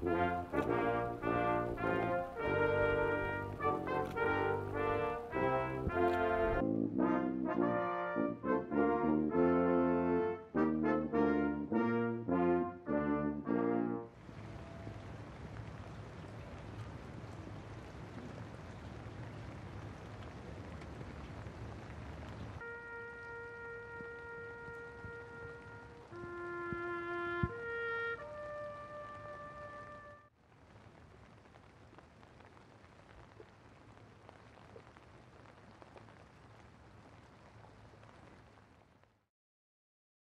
Música